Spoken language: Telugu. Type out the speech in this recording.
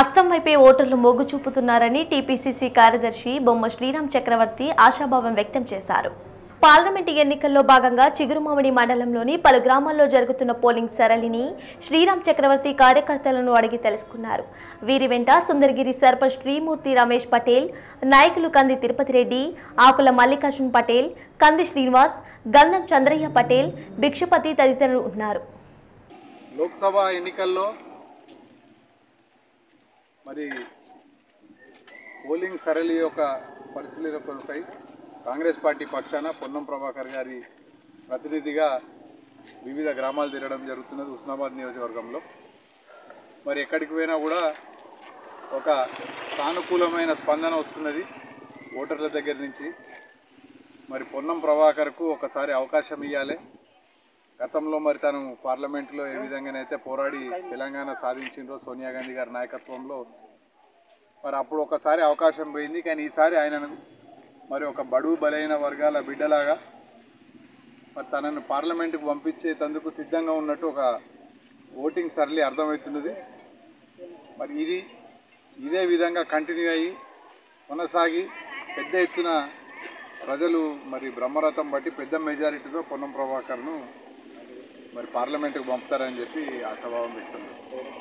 అస్తం వైపే ఓటర్లు మొగ్గు చూపుతున్నారని టీపీసీసీ కార్యదర్శి బొమ్మ శ్రీరామ్ చక్రవర్తి ఆశాభావం వ్యక్తం చేశారు. పార్లమెంటు ఎన్నికల్లో భాగంగా చిగురుమామిడి మండలంలోని పలు గ్రామాల్లో జరుగుతున్న పోలింగ్ సరళిని శ్రీరామ్ చక్రవర్తి కార్యకర్తలను అడిగి తెలుసుకున్నారు. వీరి వెంట సుందరగిరి సర్పంచ్ శ్రీమూర్తి రమేష్ పటేల్ నాయకులు కంది తిరుపతి రెడ్డి ఆకుల మల్లికార్జున్ పటేల్ కంది శ్రీనివాస్ గంధం చంద్రయ్య పటేల్ భిక్షపతి తదితరులు ఉన్నారు. లోక్సభ ఎన్నికల్లో మరి పోలింగ్ సరళి యొక్క పరిశీలనపై కాంగ్రెస్ పార్టీ పక్షాన పొన్నం ప్రభాకర్ గారి ప్రతినిధిగా వివిధ గ్రామాలు తిరగడం జరుగుతున్నది ఉస్నాబాద్ నియోజకవర్గంలో. మరి ఎక్కడికి పోయినా కూడా ఒక సానుకూలమైన స్పందన వస్తున్నది ఓటర్ల దగ్గర నుంచి. మరి పొన్నం ప్రభాకర్కు ఒకసారి అవకాశం ఇవ్వాలి గతంలో మరి తను పార్లమెంట్లో ఏ విధంగానైతే పోరాడి తెలంగాణ సాధించిండ్రో సోనియా గాంధీ గారి నాయకత్వంలో మరి అప్పుడు ఒకసారి అవకాశం పోయింది. కానీ ఈసారి ఆయనను మరి ఒక బడుగు బలైన వర్గాల బిడ్డలాగా మరి తనను పార్లమెంటుకు పంపించేటందుకు సిద్ధంగా ఉన్నట్టు ఒక ఓటింగ్ సరళి అర్థమవుతున్నది. మరి ఇది ఇదే విధంగా కంటిన్యూ అయ్యి కొనసాగి పెద్ద ఎత్తున ప్రజలు మరి బ్రహ్మరథం బట్టి పెద్ద మెజారిటీతో పొన్నం ప్రభాకర్ను మరి పార్లమెంటుకు పంపుతారని చెప్పి ఆశాభావం వ్యక్తం చేస్తారు